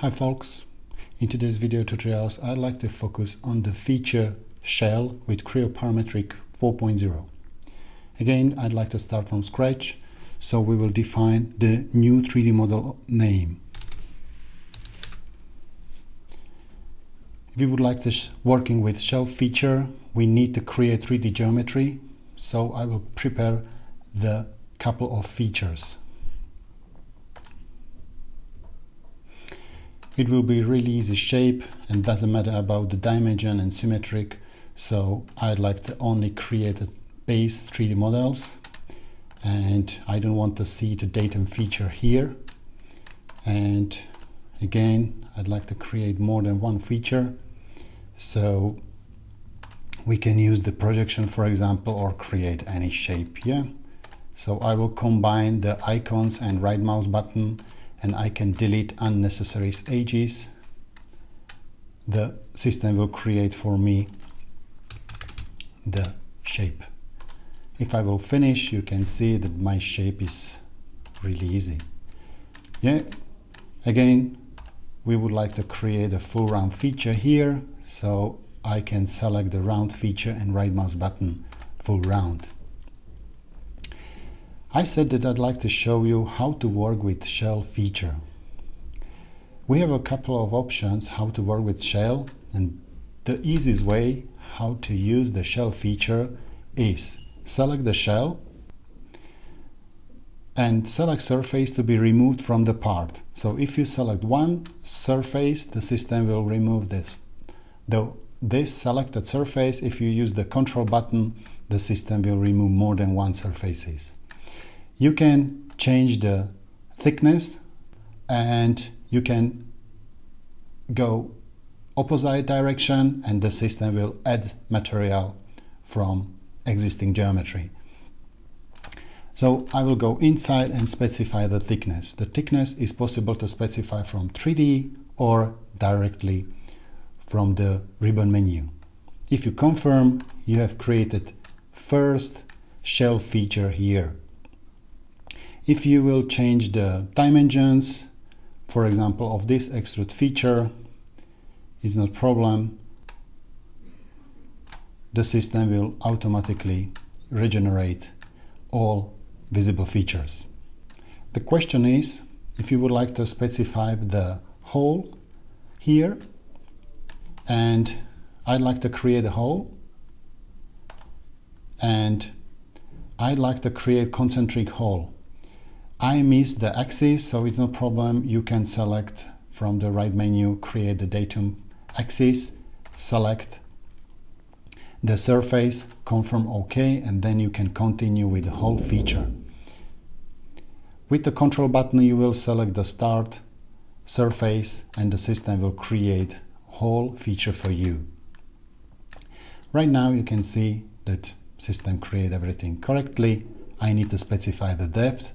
Hi folks, in today's video tutorials I'd like to focus on the feature shell with Creo Parametric 4.0. Again I'd like to start from scratch so we will define the new 3D model name. If you would like this working with shell feature we need to create 3D geometry so I will prepare the couple of features. It will be really easy shape and doesn't matter about the dimension and symmetric. So I'd like to only create a base 3D models and I don't want to see the datum feature here. And again, I'd like to create more than one feature. So we can use the projection, for example, or create any shape. Yeah. So I will combine the icons and right mouse button and I can delete unnecessary edges the system will create for me the shape. If I will finish you can see that my shape is really easy. Yeah again we would like to create a full round feature here so I can select the round feature and right mouse button full round I said that I'd like to show you how to work with shell feature. We have a couple of options how to work with shell and the easiest way how to use the shell feature is select the shell and select surface to be removed from the part. So if you select one surface, the system will remove this. The, this selected surface, if you use the control button, the system will remove more than one surfaces you can change the thickness and you can go opposite direction and the system will add material from existing geometry. So I will go inside and specify the thickness. The thickness is possible to specify from 3D or directly from the ribbon menu. If you confirm, you have created first shell feature here if you will change the dimensions, for example, of this extrude feature, is not problem. The system will automatically regenerate all visible features. The question is, if you would like to specify the hole here, and I'd like to create a hole, and I'd like to create concentric hole. I miss the axis, so it's no problem. You can select from the right menu, create the datum axis, select the surface, confirm OK, and then you can continue with the hole feature. With the control button, you will select the start surface and the system will create hole feature for you. Right now you can see that system create everything correctly. I need to specify the depth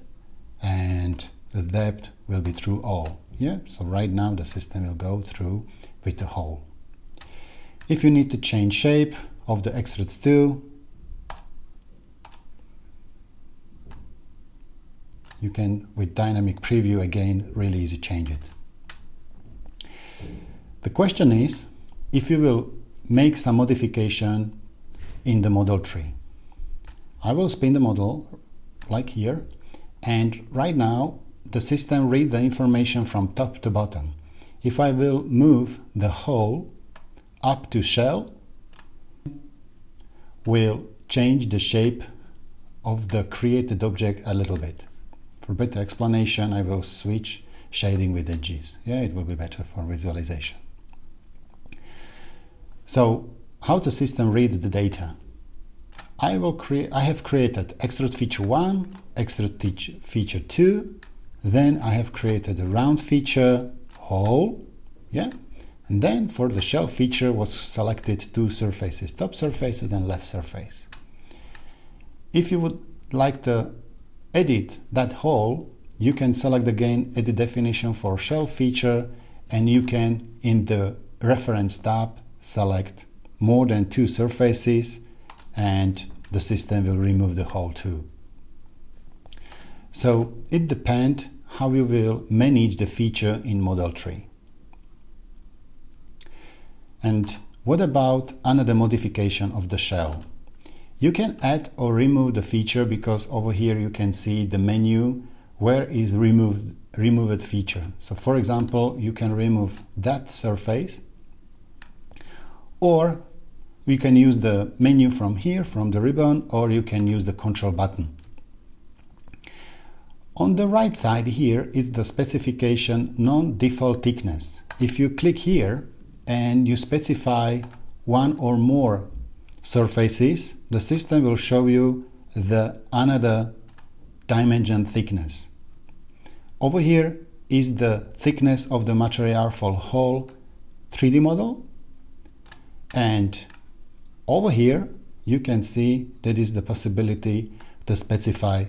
and the depth will be through all. Yeah, so right now the system will go through with the hole. If you need to change shape of the extrude 2, you can, with dynamic preview again, really easy change it. The question is, if you will make some modification in the model tree. I will spin the model like here and right now the system reads the information from top to bottom. If I will move the hole up to shell, will change the shape of the created object a little bit. For better explanation, I will switch shading with edges. Yeah, it will be better for visualization. So how the system reads the data? I will create I have created extrude feature 1, extrude feature 2, then I have created a round feature hole, yeah, and then for the shell feature was selected two surfaces, top surfaces and left surface. If you would like to edit that hole, you can select again edit definition for shell feature and you can in the reference tab select more than two surfaces and the system will remove the hole too. So it depends how you will manage the feature in model tree. And what about another modification of the shell? You can add or remove the feature because over here you can see the menu where is removed removed feature. So for example, you can remove that surface or you can use the menu from here, from the ribbon, or you can use the control button. On the right side here is the specification non-default thickness. If you click here and you specify one or more surfaces, the system will show you the another dimension thickness. Over here is the thickness of the material for whole 3D model and over here you can see that is the possibility to specify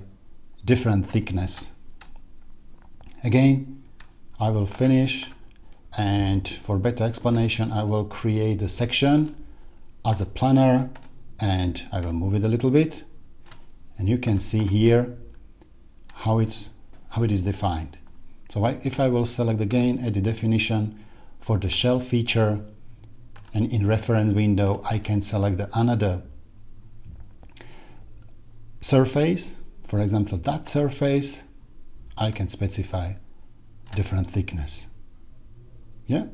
different thickness. Again, I will finish and for better explanation I will create a section as a planar and I will move it a little bit and you can see here how it's how it is defined. So I, if I will select again at the definition for the shell feature and in reference window I can select another surface. For example that surface I can specify different thickness. Yeah?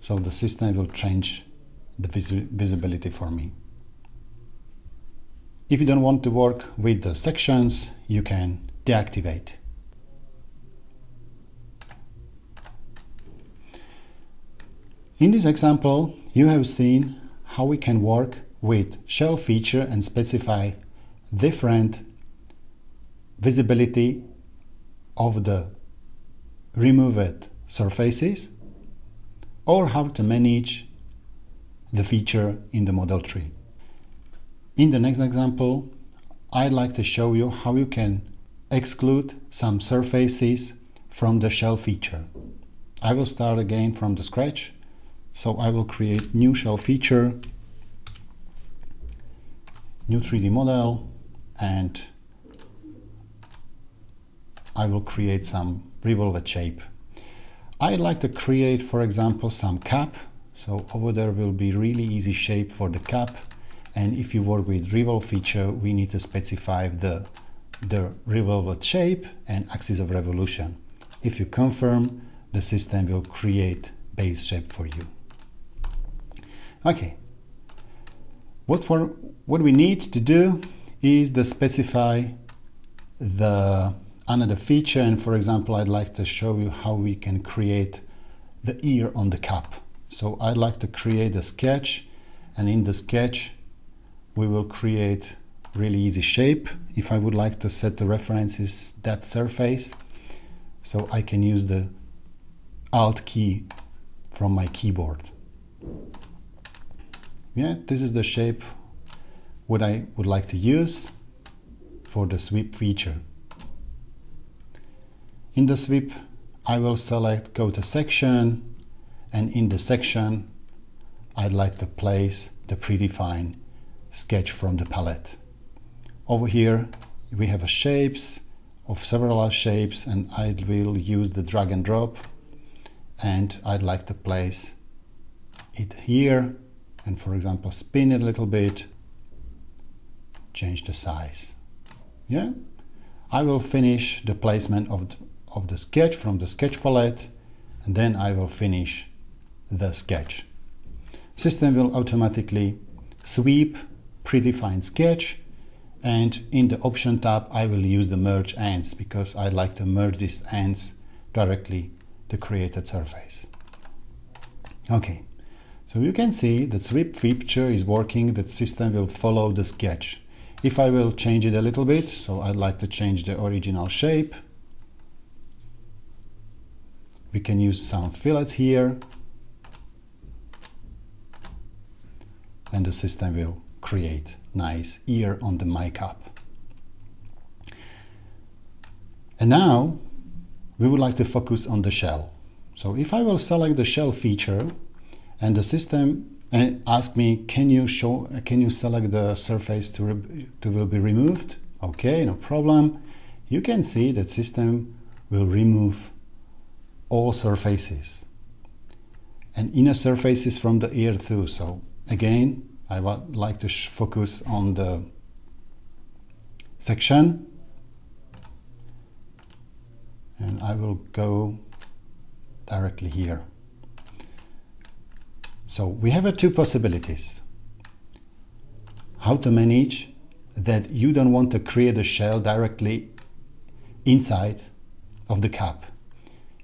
So the system will change the vis visibility for me. If you don't want to work with the sections you can deactivate. In this example, you have seen how we can work with shell feature and specify different visibility of the removed surfaces or how to manage the feature in the model tree. In the next example, I'd like to show you how you can exclude some surfaces from the shell feature. I will start again from the scratch so I will create new shell feature, new 3D model, and I will create some revolved shape. I'd like to create, for example, some cap. So over there will be really easy shape for the cap. And if you work with revolve feature, we need to specify the, the revolved shape and axis of revolution. If you confirm, the system will create base shape for you. Okay. What for what we need to do is to specify the another feature and for example I'd like to show you how we can create the ear on the cap. So I'd like to create a sketch and in the sketch we will create really easy shape. If I would like to set the references that surface so I can use the alt key from my keyboard yeah this is the shape what I would like to use for the sweep feature. In the sweep I will select go to section and in the section I'd like to place the predefined sketch from the palette. Over here we have a shapes of several shapes and I will use the drag and drop and I'd like to place it here and for example spin it a little bit change the size. Yeah? I will finish the placement of the, of the sketch from the sketch palette and then I will finish the sketch. System will automatically sweep predefined sketch and in the option tab I will use the merge ends because I like to merge these ends directly to create a surface. Okay so you can see the sweep feature is working, the system will follow the sketch. If I will change it a little bit, so I'd like to change the original shape. We can use some fillets here. And the system will create nice ear on the mic up. And now we would like to focus on the shell. So if I will select the shell feature, and the system uh, ask me can you show can you select the surface to, to will be removed okay no problem you can see that system will remove all surfaces and inner surfaces from the ear too. So again, I would like to focus on the section and I will go directly here. So we have two possibilities. How to manage that you don't want to create a shell directly inside of the cap.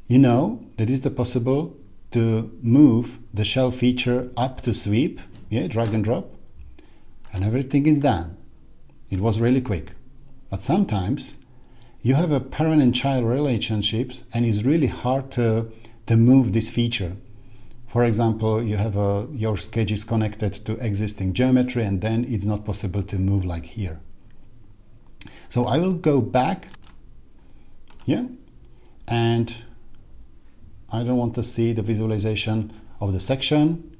You know that is the possible to move the shell feature up to sweep, yeah, drag and drop, and everything is done. It was really quick. But sometimes you have a parent and child relationships and it's really hard to, to move this feature. For example, you have a, your sketch is connected to existing geometry and then it's not possible to move like here. So I will go back, yeah, and I don't want to see the visualization of the section,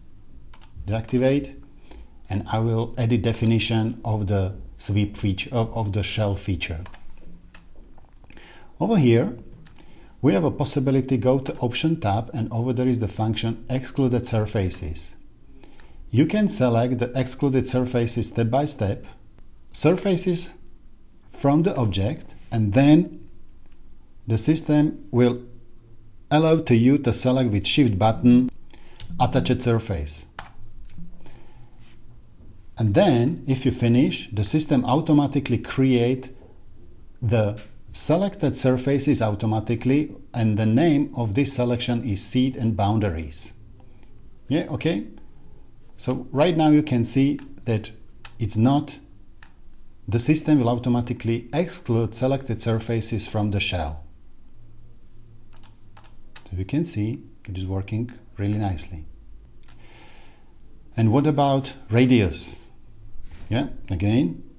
deactivate, and I will edit definition of the sweep feature, of, of the shell feature. Over here, we have a possibility go to option tab and over there is the function excluded surfaces. You can select the excluded surfaces step by step, surfaces from the object and then the system will allow to you to select with shift button attached surface. And then if you finish, the system automatically create the selected surfaces automatically and the name of this selection is seed and boundaries. Yeah, okay? So right now you can see that it's not, the system will automatically exclude selected surfaces from the shell. So you can see it is working really nicely. And what about radius? Yeah, again,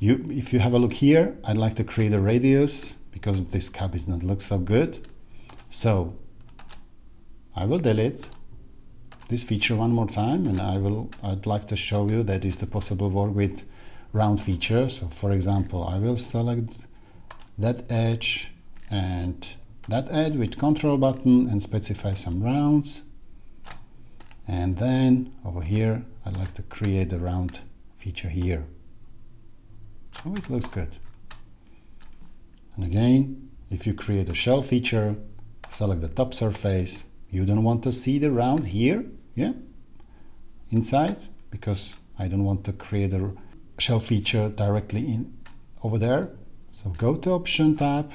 you, if you have a look here, I'd like to create a radius because this cap is not look so good. So I will delete this feature one more time and I will I'd like to show you that is the possible work with round features. So for example, I will select that edge and that edge with control button and specify some rounds. And then over here, I'd like to create the round feature here. Oh, it looks good. And again, if you create a shell feature, select the top surface. You don't want to see the round here, yeah, inside, because I don't want to create a shell feature directly in over there. So go to Option tab,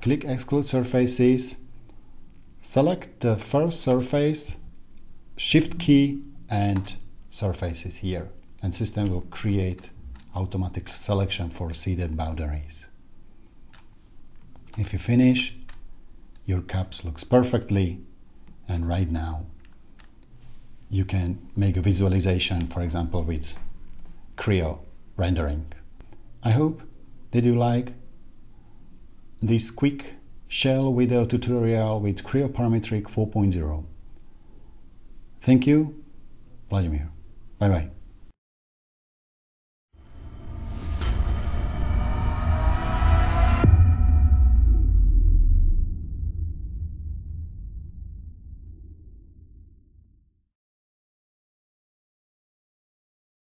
click Exclude Surfaces, select the first surface, Shift key, and surfaces here, and system will create automatic selection for seeded boundaries. If you finish, your caps looks perfectly and right now you can make a visualization, for example, with Creo rendering. I hope that you like this quick shell video tutorial with Creo Parametric 4.0. Thank you, Vladimir. Bye bye.